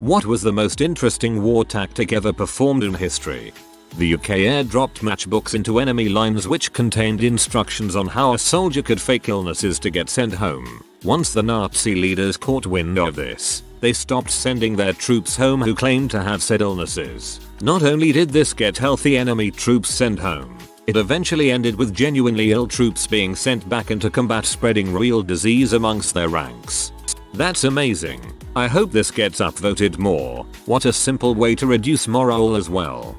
What was the most interesting war tactic ever performed in history? The UK airdropped matchbooks into enemy lines which contained instructions on how a soldier could fake illnesses to get sent home. Once the Nazi leaders caught wind of this, they stopped sending their troops home who claimed to have said illnesses. Not only did this get healthy enemy troops sent home, it eventually ended with genuinely ill troops being sent back into combat spreading real disease amongst their ranks. That's amazing. I hope this gets upvoted more. What a simple way to reduce morale as well.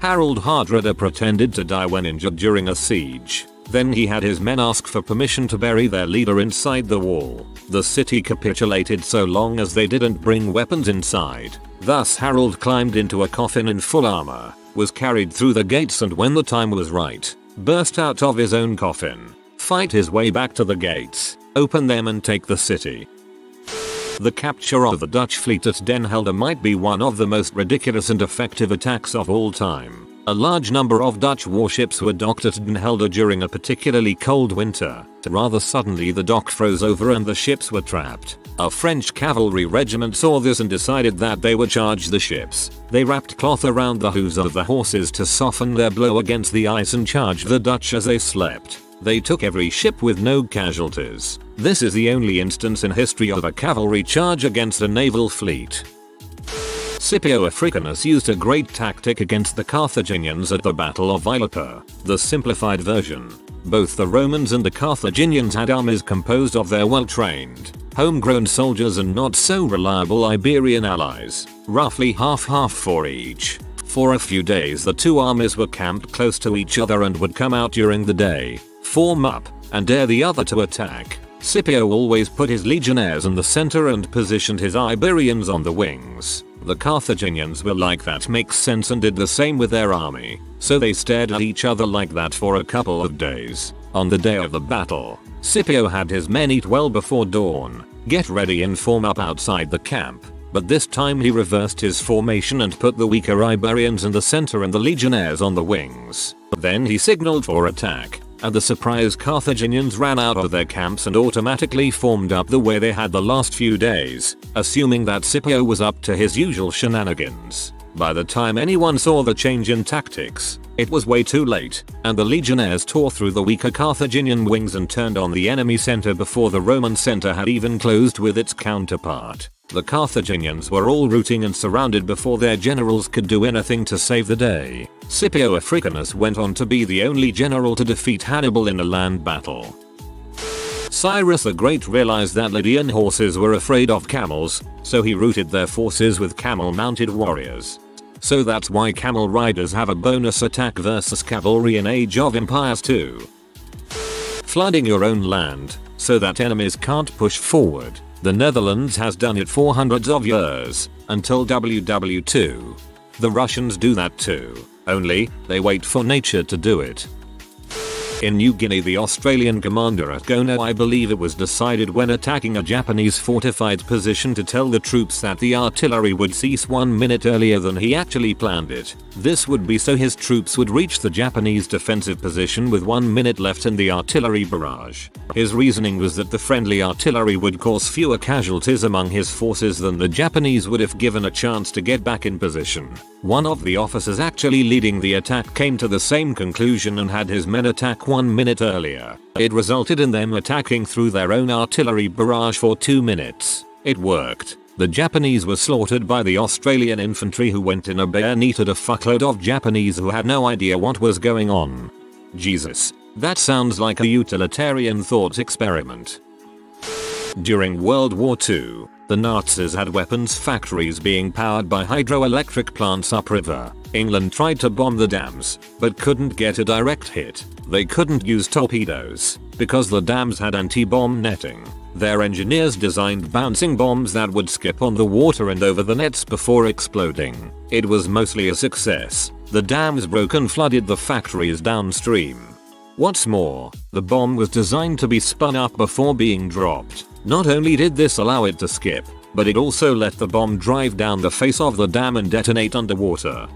Harold Hardrada pretended to die when injured during a siege. Then he had his men ask for permission to bury their leader inside the wall. The city capitulated so long as they didn't bring weapons inside. Thus Harold climbed into a coffin in full armor was carried through the gates and when the time was right, burst out of his own coffin, fight his way back to the gates, open them and take the city. The capture of the Dutch fleet at Den Helder might be one of the most ridiculous and effective attacks of all time. A large number of Dutch warships were docked at Den Helder during a particularly cold winter. Rather suddenly the dock froze over and the ships were trapped. A French cavalry regiment saw this and decided that they would charge the ships. They wrapped cloth around the hooves of the horses to soften their blow against the ice and charged the Dutch as they slept. They took every ship with no casualties. This is the only instance in history of a cavalry charge against a naval fleet. Scipio Africanus used a great tactic against the Carthaginians at the Battle of Ilipa, the simplified version. Both the Romans and the Carthaginians had armies composed of their well-trained, homegrown soldiers and not so reliable Iberian allies, roughly half-half for each. For a few days the two armies were camped close to each other and would come out during the day, form up, and dare the other to attack. Scipio always put his legionnaires in the center and positioned his Iberians on the wings. The Carthaginians were like that makes sense and did the same with their army, so they stared at each other like that for a couple of days. On the day of the battle, Scipio had his men eat well before dawn, get ready and form up outside the camp, but this time he reversed his formation and put the weaker Iberians in the center and the legionnaires on the wings. Then he signaled for attack, and the surprised Carthaginians ran out of their camps and automatically formed up the way they had the last few days, assuming that Scipio was up to his usual shenanigans. By the time anyone saw the change in tactics, it was way too late, and the legionnaires tore through the weaker Carthaginian wings and turned on the enemy center before the Roman center had even closed with its counterpart. The Carthaginians were all rooting and surrounded before their generals could do anything to save the day. Scipio Africanus went on to be the only general to defeat Hannibal in a land battle. Cyrus the Great realized that Lydian horses were afraid of camels, so he routed their forces with camel-mounted warriors. So that's why camel riders have a bonus attack versus cavalry in Age of Empires 2. Flooding your own land, so that enemies can't push forward. The Netherlands has done it for hundreds of years, until WW2. The Russians do that too, only, they wait for nature to do it. In New Guinea the Australian commander at Gona I believe it was decided when attacking a Japanese fortified position to tell the troops that the artillery would cease one minute earlier than he actually planned it. This would be so his troops would reach the Japanese defensive position with one minute left in the artillery barrage. His reasoning was that the friendly artillery would cause fewer casualties among his forces than the Japanese would if given a chance to get back in position. One of the officers actually leading the attack came to the same conclusion and had his men attack one minute earlier. It resulted in them attacking through their own artillery barrage for 2 minutes. It worked. The Japanese were slaughtered by the Australian infantry who went in a bear neated a fuckload of Japanese who had no idea what was going on. Jesus. That sounds like a utilitarian thought experiment. During World War II, the Nazis had weapons factories being powered by hydroelectric plants upriver. England tried to bomb the dams, but couldn't get a direct hit. They couldn't use torpedoes, because the dams had anti-bomb netting. Their engineers designed bouncing bombs that would skip on the water and over the nets before exploding. It was mostly a success. The dams broke and flooded the factories downstream. What's more, the bomb was designed to be spun up before being dropped. Not only did this allow it to skip, but it also let the bomb drive down the face of the dam and detonate underwater.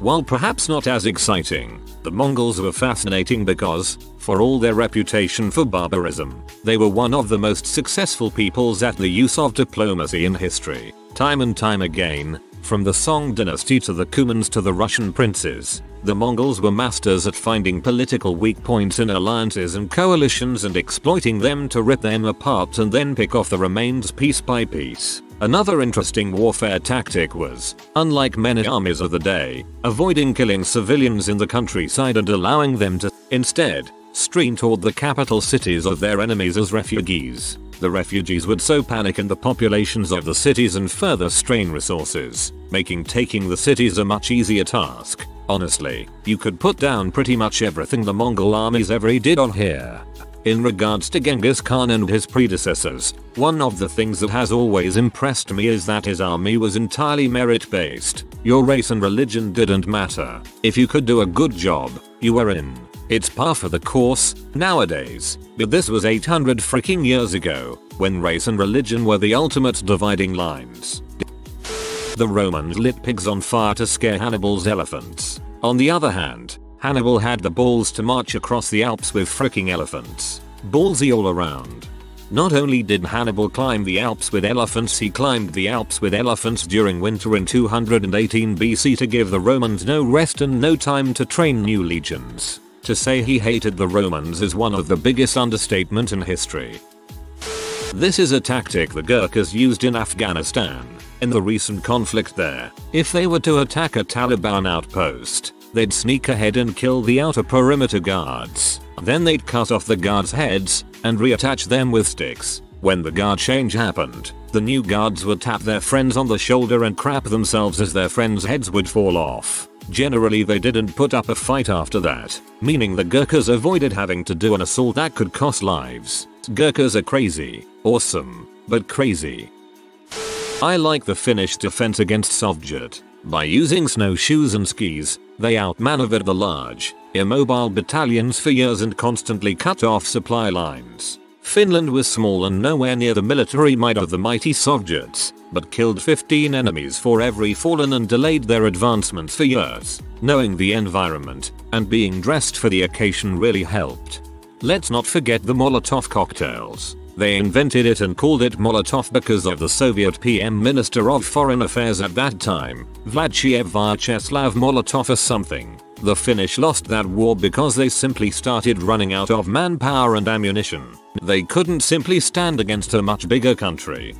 While perhaps not as exciting, the Mongols were fascinating because, for all their reputation for barbarism, they were one of the most successful peoples at the use of diplomacy in history. Time and time again, from the Song dynasty to the Cumans to the Russian princes, the Mongols were masters at finding political weak points in alliances and coalitions and exploiting them to rip them apart and then pick off the remains piece by piece. Another interesting warfare tactic was, unlike many armies of the day, avoiding killing civilians in the countryside and allowing them to, instead, stream toward the capital cities of their enemies as refugees. The refugees would so panic in the populations of the cities and further strain resources, making taking the cities a much easier task. Honestly, you could put down pretty much everything the Mongol armies ever did on here. In regards to Genghis Khan and his predecessors, one of the things that has always impressed me is that his army was entirely merit based. Your race and religion didn't matter. If you could do a good job, you were in. It's par for the course, nowadays, but this was 800 freaking years ago, when race and religion were the ultimate dividing lines. The Romans lit pigs on fire to scare Hannibal's elephants. On the other hand, Hannibal had the balls to march across the Alps with freaking elephants. Ballsy all around. Not only did Hannibal climb the Alps with elephants he climbed the Alps with elephants during winter in 218 BC to give the Romans no rest and no time to train new legions. To say he hated the Romans is one of the biggest understatement in history. This is a tactic the Gurkhas used in Afghanistan, in the recent conflict there. If they were to attack a Taliban outpost, They'd sneak ahead and kill the outer perimeter guards. Then they'd cut off the guards' heads and reattach them with sticks. When the guard change happened, the new guards would tap their friends on the shoulder and crap themselves as their friends' heads would fall off. Generally they didn't put up a fight after that, meaning the Gurkhas avoided having to do an assault that could cost lives. Gurkhas are crazy, awesome, but crazy. I like the Finnish defense against Sovjet. By using snowshoes and skis, they outmaneuvered the large, immobile battalions for years and constantly cut off supply lines. Finland was small and nowhere near the military might of the mighty Soviets, but killed 15 enemies for every fallen and delayed their advancements for years. Knowing the environment and being dressed for the occasion really helped. Let's not forget the Molotov cocktails. They invented it and called it Molotov because of the Soviet PM Minister of Foreign Affairs at that time, Vyacheslav Molotov or something. The Finnish lost that war because they simply started running out of manpower and ammunition. They couldn't simply stand against a much bigger country.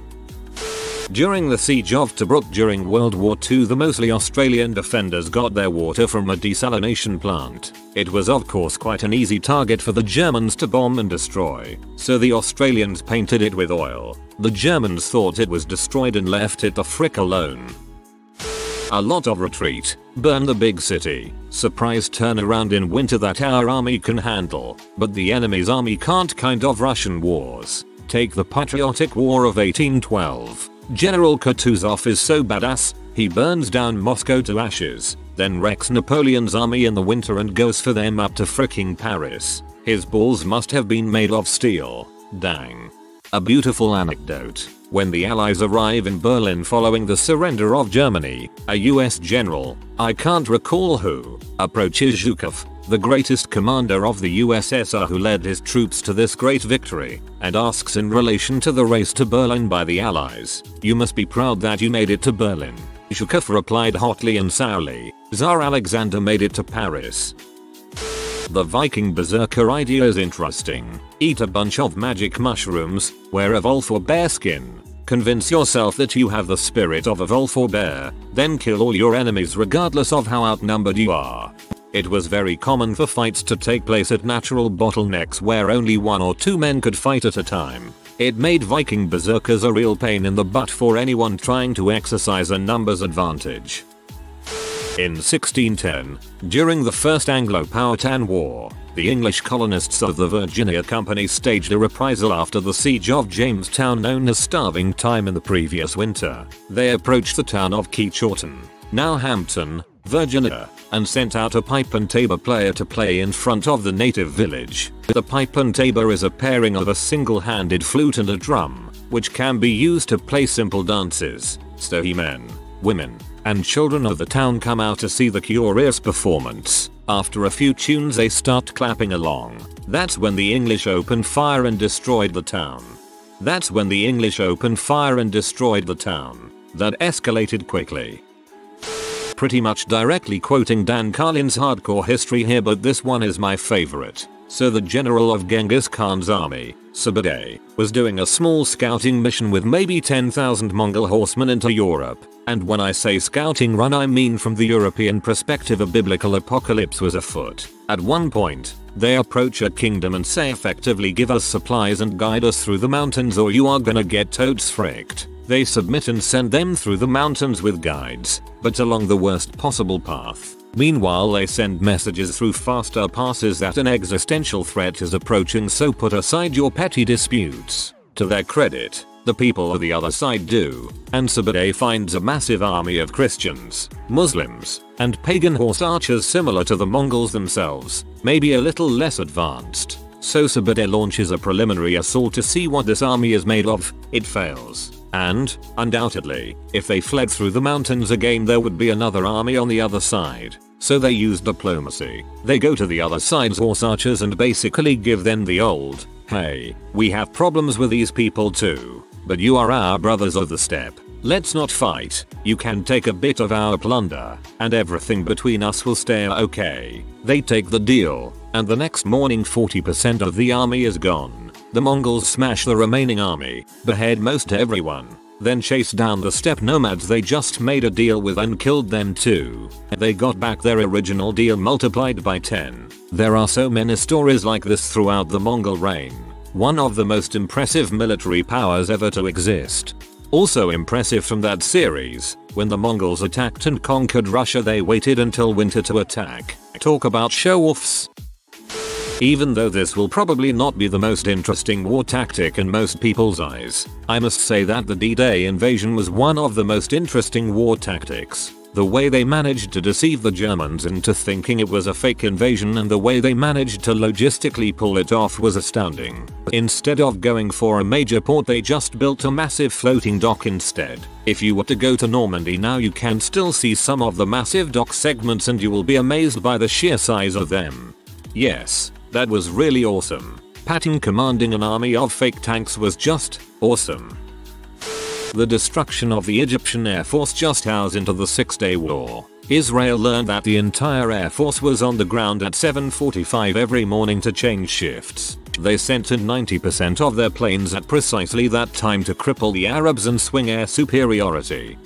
During the siege of Tobruk during World War II the mostly Australian defenders got their water from a desalination plant. It was of course quite an easy target for the Germans to bomb and destroy, so the Australians painted it with oil. The Germans thought it was destroyed and left it the frick alone. A lot of retreat, burn the big city, surprise turnaround in winter that our army can handle, but the enemy's army can't kind of Russian wars. Take the Patriotic War of 1812. General Kutuzov is so badass, he burns down Moscow to ashes, then wrecks Napoleon's army in the winter and goes for them up to fricking Paris. His balls must have been made of steel. Dang. A beautiful anecdote. When the Allies arrive in Berlin following the surrender of Germany, a US general, I can't recall who, approaches Zhukov, the greatest commander of the USSR who led his troops to this great victory, and asks in relation to the race to Berlin by the Allies, you must be proud that you made it to Berlin. Zhukov replied hotly and sourly, Tsar Alexander made it to Paris. The Viking berserker idea is interesting. Eat a bunch of magic mushrooms, wear a wolf or bear skin, convince yourself that you have the spirit of a wolf or bear, then kill all your enemies regardless of how outnumbered you are. It was very common for fights to take place at natural bottlenecks where only one or two men could fight at a time. It made Viking berserkers a real pain in the butt for anyone trying to exercise a numbers advantage. In 1610, during the First Anglo-Powhatan War, the English colonists of the Virginia Company staged a reprisal after the siege of Jamestown known as Starving Time in the previous winter. They approached the town of Kecoughtan, now Hampton, Virginia, and sent out a pipe and tabor player to play in front of the native village. The pipe and tabor is a pairing of a single-handed flute and a drum, which can be used to play simple dances, stohy men, women, and children of the town come out to see the curious performance. After a few tunes they start clapping along. That's when the English opened fire and destroyed the town. That's when the English opened fire and destroyed the town. That escalated quickly. Pretty much directly quoting Dan Carlin's hardcore history here but this one is my favorite. So the general of Genghis Khan's army, Sube'etei, was doing a small scouting mission with maybe 10,000 Mongol horsemen into Europe. And when I say scouting run I mean from the European perspective a biblical apocalypse was afoot. At one point, they approach a kingdom and say effectively give us supplies and guide us through the mountains or you are gonna get toads fricked. They submit and send them through the mountains with guides, but along the worst possible path. Meanwhile they send messages through faster passes that an existential threat is approaching so put aside your petty disputes. To their credit, the people of the other side do, and Sube'etei finds a massive army of Christians, Muslims, and pagan horse archers similar to the Mongols themselves, maybe a little less advanced. So Sube'etei launches a preliminary assault to see what this army is made of, it fails. And, undoubtedly, if they fled through the mountains again there would be another army on the other side. So they use diplomacy. They go to the other side's horse archers and basically give them the old, hey, we have problems with these people too. But you are our brothers of the steppe. Let's not fight. You can take a bit of our plunder, and everything between us will stay okay. They take the deal, and the next morning 40% of the army is gone. The Mongols smash the remaining army, behead most everyone, then chase down the steppe nomads they just made a deal with and killed them too. They got back their original deal multiplied by 10. There are so many stories like this throughout the Mongol reign. One of the most impressive military powers ever to exist. Also impressive from that series, when the Mongols attacked and conquered Russia they waited until winter to attack. Talk about show-offs. Even though this will probably not be the most interesting war tactic in most people's eyes, I must say that the D-Day invasion was one of the most interesting war tactics. The way they managed to deceive the Germans into thinking it was a fake invasion and the way they managed to logistically pull it off was astounding. Instead of going for a major port they just built a massive floating dock instead. If you were to go to Normandy now you can still see some of the massive dock segments and you will be amazed by the sheer size of them. Yes, that was really awesome. Patton commanding an army of fake tanks was just awesome. The destruction of the Egyptian Air Force just hours into the Six Day War. Israel learned that the entire Air Force was on the ground at 7.45 every morning to change shifts. They sent in 90% of their planes at precisely that time to cripple the Arabs and swing air superiority.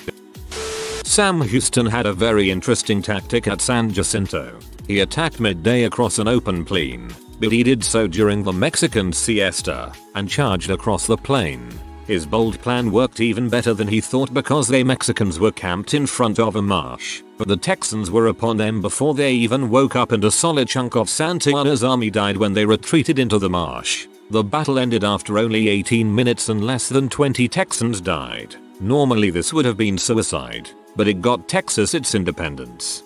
Sam Houston had a very interesting tactic at San Jacinto. He attacked midday across an open plain, but he did so during the Mexican siesta and charged across the plain. His bold plan worked even better than he thought because they Mexicans were camped in front of a marsh, but the Texans were upon them before they even woke up and a solid chunk of Santa Anna's army died when they retreated into the marsh. The battle ended after only 18 minutes and less than 20 Texans died. Normally this would have been suicide, but it got Texas its independence.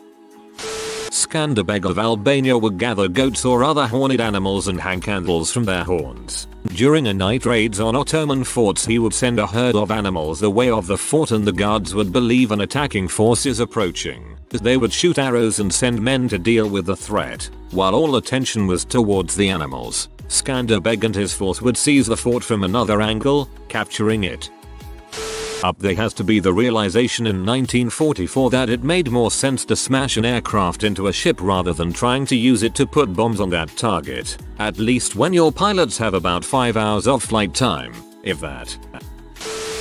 Skanderbeg of Albania would gather goats or other horned animals and hang candles from their horns. During a night raids on Ottoman forts he would send a herd of animals the way of the fort and the guards would believe an attacking force is approaching. They would shoot arrows and send men to deal with the threat, while all attention was towards the animals. Skanderbeg and his force would seize the fort from another angle, capturing it. Up there has to be the realization in 1944 that it made more sense to smash an aircraft into a ship rather than trying to use it to put bombs on that target. At least when your pilots have about 5 hours of flight time, if that.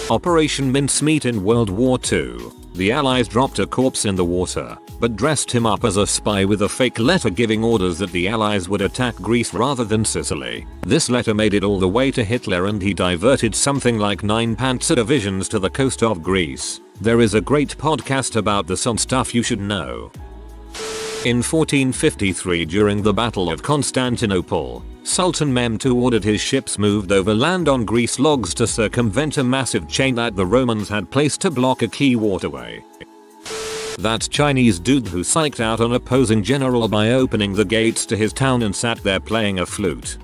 Operation Mincemeat in World War II. The Allies dropped a corpse in the water, but dressed him up as a spy with a fake letter giving orders that the Allies would attack Greece rather than Sicily. This letter made it all the way to Hitler and he diverted something like 9 panzer divisions to the coast of Greece. There is a great podcast about this on stuff you should know. In 1453 during the Battle of Constantinople, Sultan Mehmed II ordered his ships moved overland on Greece logs to circumvent a massive chain that the Romans had placed to block a key waterway. That Chinese dude who psyched out an opposing general by opening the gates to his town and sat there playing a flute.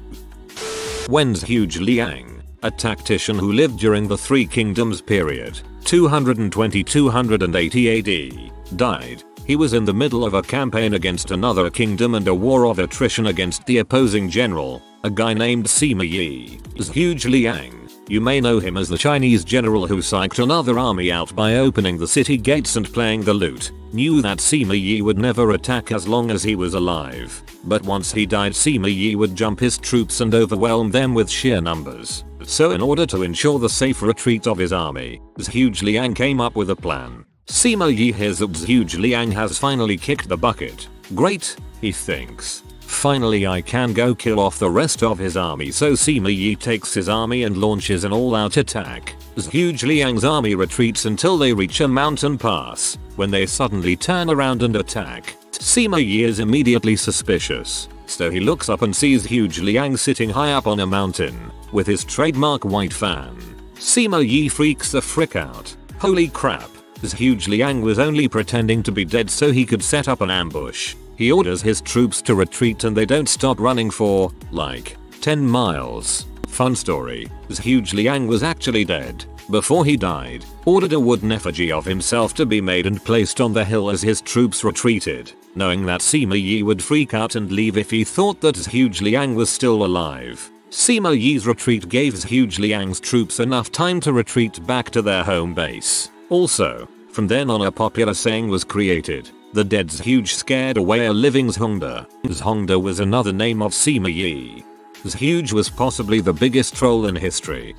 When Zhuge Liang, a tactician who lived during the Three Kingdoms period, 220-280 AD. Died. He was in the middle of a campaign against another kingdom and a war of attrition against the opposing general, a guy named Sima Yi. Zhuge Liang. You may know him as the Chinese general who psyched another army out by opening the city gates and playing the lute. Knew that Sima Yi would never attack as long as he was alive. But once he died Sima Yi would jump his troops and overwhelm them with sheer numbers. So in order to ensure the safe retreat of his army, Zhuge Liang came up with a plan. Sima Yi hears that Zhuge Liang has finally kicked the bucket. Great, he thinks. Finally I can go kill off the rest of his army so Sima Yi takes his army and launches an all-out attack. Zhuge Liang's army retreats until they reach a mountain pass, when they suddenly turn around and attack. Sima Yi is immediately suspicious, so he looks up and sees Zhuge Liang sitting high up on a mountain, with his trademark white fan. Sima Yi freaks the frick out. Holy crap. Zhuge Liang was only pretending to be dead so he could set up an ambush. He orders his troops to retreat and they don't stop running for, like, 10 miles. Fun story, Zhuge Liang was actually dead. Before he died, ordered a wooden effigy of himself to be made and placed on the hill as his troops retreated, knowing that Sima Yi would freak out and leave if he thought that Zhuge Liang was still alive. Sima Yi's retreat gave Zhuge Liang's troops enough time to retreat back to their home base. Also, from then on a popular saying was created, the dead Zhuge scared away a living Zhongde. Zhongde was another name of Sima Yi. Zhuge was possibly the biggest troll in history.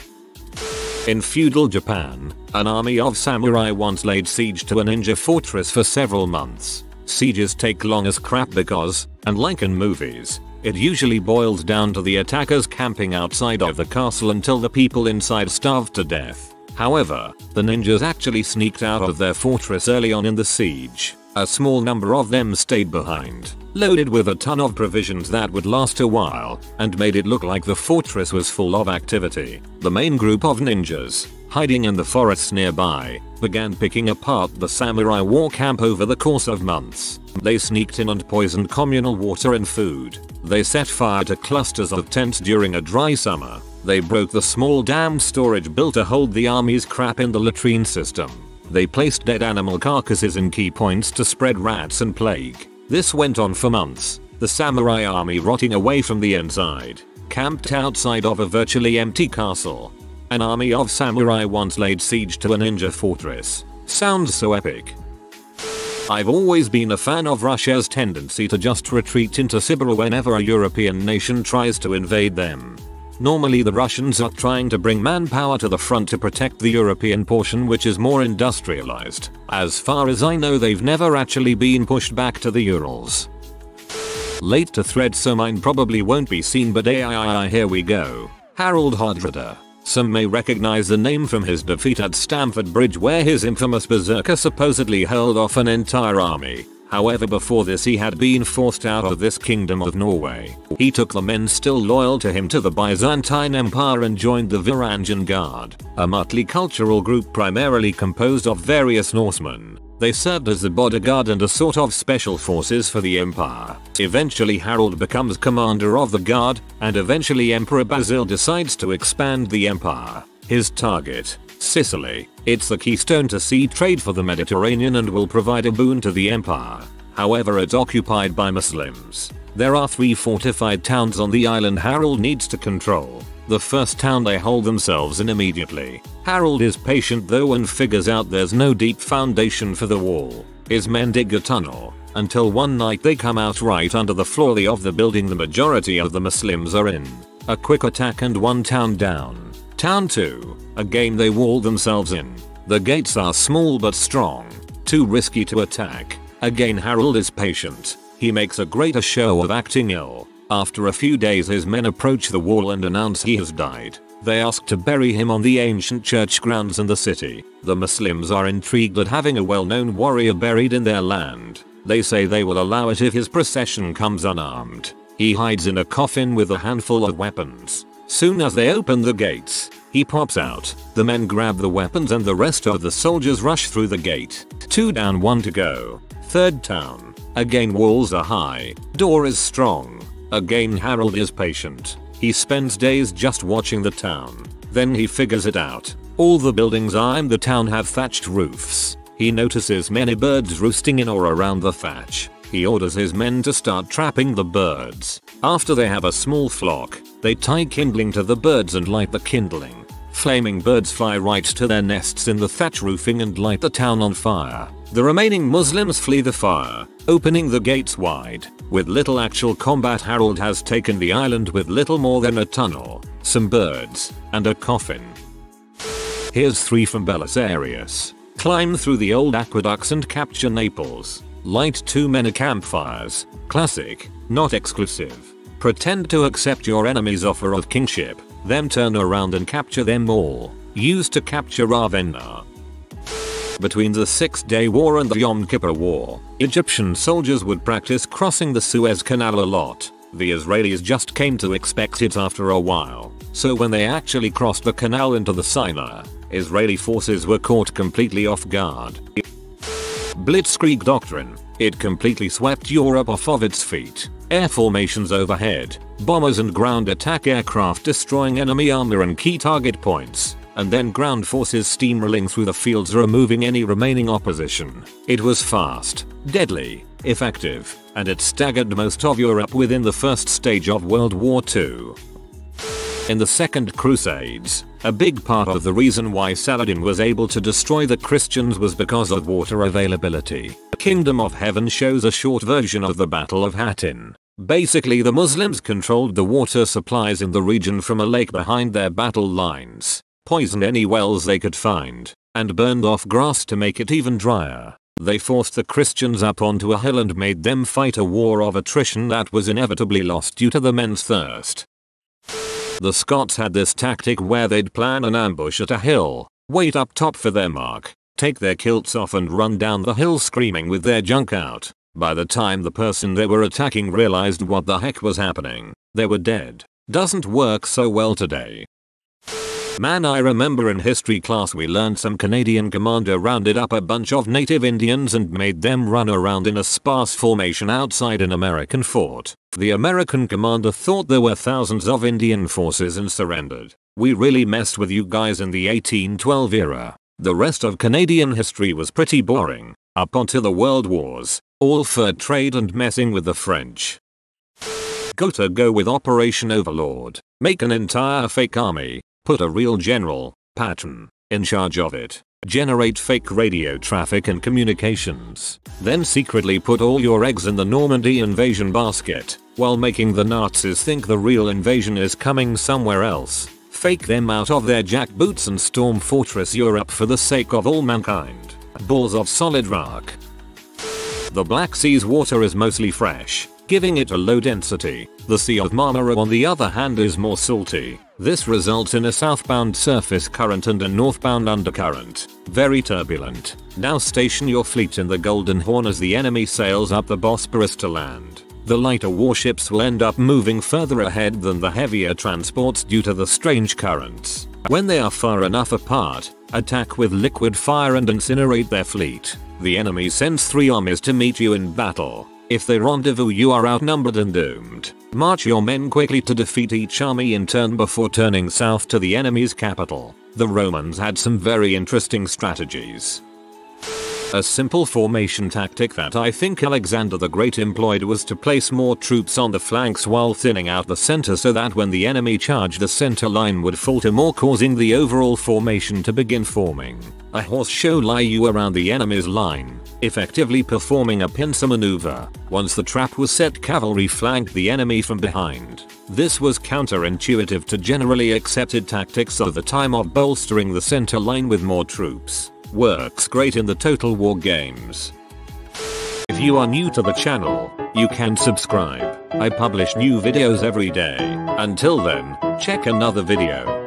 In feudal Japan, an army of samurai once laid siege to a ninja fortress for several months. Sieges take long as crap because, unlike in movies, it usually boils down to the attackers camping outside of the castle until the people inside starved to death. However, the ninjas actually sneaked out of their fortress early on in the siege. A small number of them stayed behind, loaded with a ton of provisions that would last a while, and made it look like the fortress was full of activity. The main group of ninjas, hiding in the forests nearby, began picking apart the samurai war camp over the course of months. They sneaked in and poisoned communal water and food. They set fire to clusters of tents during a dry summer. They broke the small dam storage built to hold the army's crap in the latrine system. They placed dead animal carcasses in key points to spread rats and plague. This went on for months, the samurai army rotting away from the inside, camped outside of a virtually empty castle. An army of samurai once laid siege to a ninja fortress. Sounds so epic. I've always been a fan of Russia's tendency to just retreat into Siberia whenever a European nation tries to invade them. Normally the Russians are trying to bring manpower to the front to protect the European portion which is more industrialized. As far as I know they've never actually been pushed back to the Urals. Late to thread so mine probably won't be seen but AI here we go. Harold Hardrada. Some may recognize the name from his defeat at Stamford Bridge where his infamous berserker supposedly hurled off an entire army. However before this he had been forced out of this kingdom of Norway. He took the men still loyal to him to the Byzantine Empire and joined the Varangian Guard, a motley cultural group primarily composed of various Norsemen. They served as the bodyguard and a sort of special forces for the empire. Eventually Harold becomes commander of the guard, and eventually Emperor Basil decides to expand the empire. His target, Sicily. It's the keystone to sea trade for the Mediterranean and will provide a boon to the empire. However it's occupied by Muslims. There are three fortified towns on the island Harold needs to control. The first town they hold themselves in immediately. Harold is patient though and figures out there's no deep foundation for the wall. His men dig a tunnel, until one night they come out right under the floor of the building the majority of the Muslims are in. A quick attack and one town down. Town 2, a game they wall themselves in. The gates are small but strong, too risky to attack. Again Harold is patient. He makes a greater show of acting ill. After a few days his men approach the wall and announce he has died. They ask to bury him on the ancient church grounds in the city. The Muslims are intrigued at having a well-known warrior buried in their land. They say they will allow it if his procession comes unarmed. He hides in a coffin with a handful of weapons. Soon as they open the gates, he pops out. The men grab the weapons and the rest of the soldiers rush through the gate. Two down one to go. Third town. Again walls are high. Door is strong. Again Harold is patient. He spends days just watching the town. Then he figures it out. All the buildings I'm in the town have thatched roofs. He notices many birds roosting in or around the thatch. He orders his men to start trapping the birds. After they have a small flock, they tie kindling to the birds and light the kindling. Flaming birds fly right to their nests in the thatch roofing and light the town on fire. The remaining Muslims flee the fire, opening the gates wide. With little actual combat Harold has taken the island with little more than a tunnel, some birds, and a coffin. Here's 3 from Belisarius. Climb through the old aqueducts and capture Naples. Light too many campfires. Classic, not exclusive. Pretend to accept your enemy's offer of kingship, then turn around and capture them all. Used to capture Ravenna. Between the Six Day War and the Yom Kippur War, Egyptian soldiers would practice crossing the Suez Canal a lot. The Israelis just came to expect it after a while, so when they actually crossed the canal into the Sinai, Israeli forces were caught completely off guard. Blitzkrieg Doctrine. It completely swept Europe off of its feet. Air formations overhead, bombers and ground attack aircraft destroying enemy armor and key target points, and then ground forces steamrolling through the fields removing any remaining opposition. It was fast, deadly, effective, and it staggered most of Europe within the first stage of World War II. In the Second Crusades, a big part of the reason why Saladin was able to destroy the Christians was because of water availability. Kingdom of Heaven shows a short version of the Battle of Hattin. Basically the Muslims controlled the water supplies in the region from a lake behind their battle lines, poisoned any wells they could find, and burned off grass to make it even drier. They forced the Christians up onto a hill and made them fight a war of attrition that was inevitably lost due to the men's thirst. The Scots had this tactic where they'd plan an ambush at a hill, wait up top for their mark, take their kilts off and run down the hill screaming with their junk out. By the time the person they were attacking realized what the heck was happening, they were dead. Doesn't work so well today. Man I remember in history class we learned some Canadian commander rounded up a bunch of native Indians and made them run around in a sparse formation outside an American fort. The American commander thought there were thousands of Indian forces and surrendered. We really messed with you guys in the 1812 era. The rest of Canadian history was pretty boring, up until the world wars, all fur trade and messing with the French. Go to go with Operation Overlord. Make an entire fake army, Put a real general, Patton, in charge of it. Generate fake radio traffic and communications. Then secretly put all your eggs in the Normandy invasion basket, while making the Nazis think the real invasion is coming somewhere else. Fake them out of their jackboots and storm Fortress Europe for the sake of all mankind. Balls of solid rock. The Black Sea's water is mostly fresh, giving it a low density. The Sea of Marmara on the other hand is more salty. This results in a southbound surface current and a northbound undercurrent. Very turbulent. Now station your fleet in the Golden Horn as the enemy sails up the Bosporus to land. The lighter warships will end up moving further ahead than the heavier transports due to the strange currents. When they are far enough apart, attack with liquid fire and incinerate their fleet. The enemy sends three armies to meet you in battle. If they rendezvous you are outnumbered and doomed. March your men quickly to defeat each army in turn before turning south to the enemy's capital. The Romans had some very interesting strategies. A simple formation tactic that I think Alexander the Great employed was to place more troops on the flanks while thinning out the center so that when the enemy charged the center line would falter more causing the overall formation to begin forming. A horseshoe lie you around the enemy's line, effectively performing a pincer maneuver. Once the trap was set cavalry flanked the enemy from behind. This was counterintuitive to generally accepted tactics of the time of bolstering the center line with more troops. Works great in the Total War games. If you are new to the channel, you can subscribe. I publish new videos every day. Until then, check another video.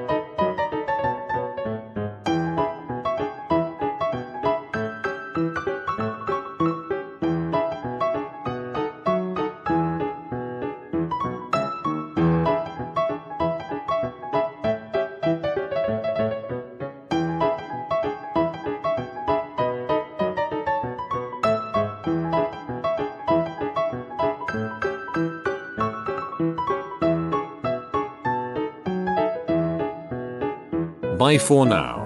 Bye for now.